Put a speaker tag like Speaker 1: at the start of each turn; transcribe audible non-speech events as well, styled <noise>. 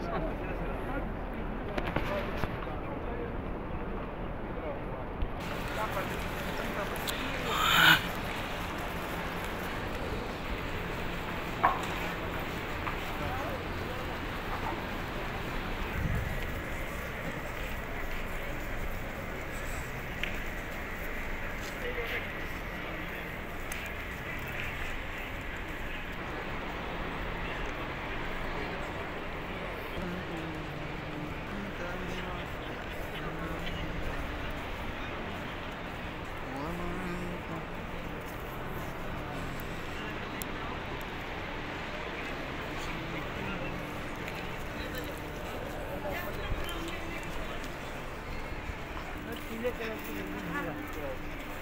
Speaker 1: Thank <laughs> you.
Speaker 2: 对。